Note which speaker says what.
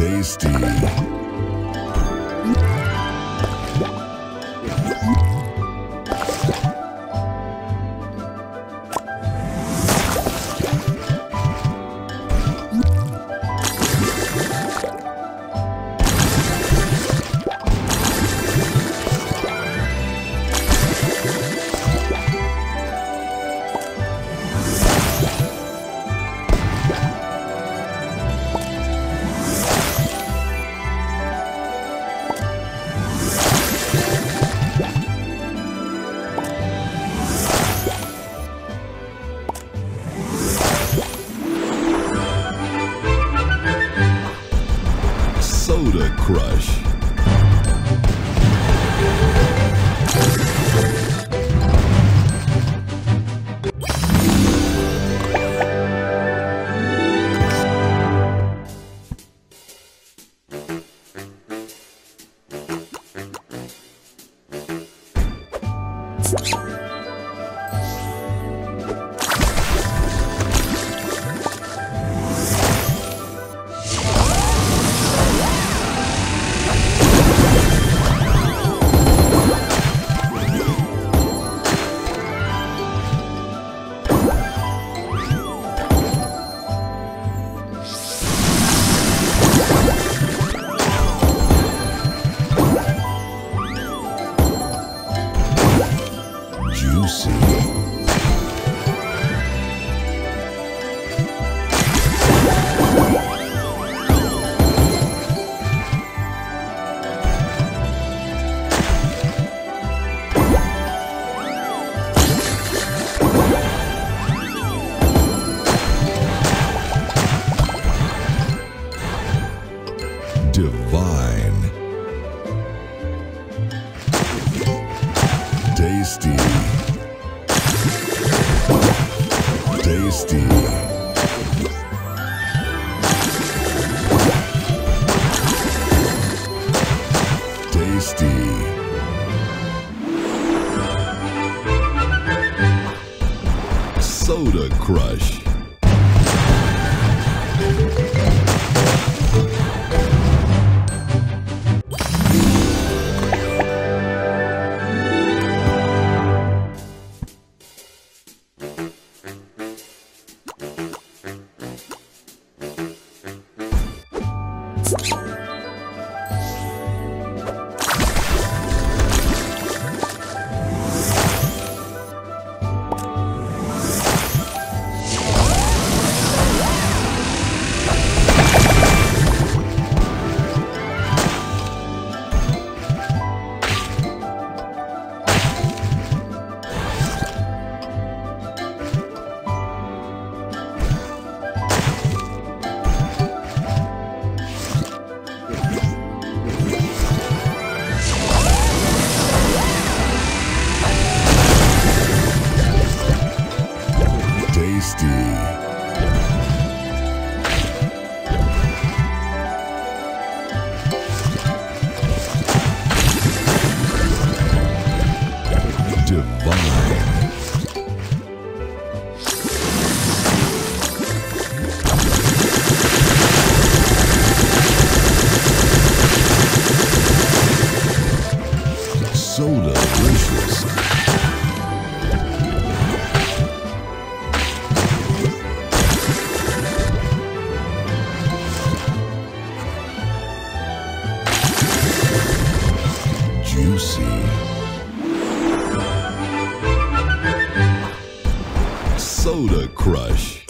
Speaker 1: tasty. Crush. Juicy. Tasty. Tasty. Tasty. Soda Crush. you. Tasty. Divine. So delicious. Juicy. Soda Crush.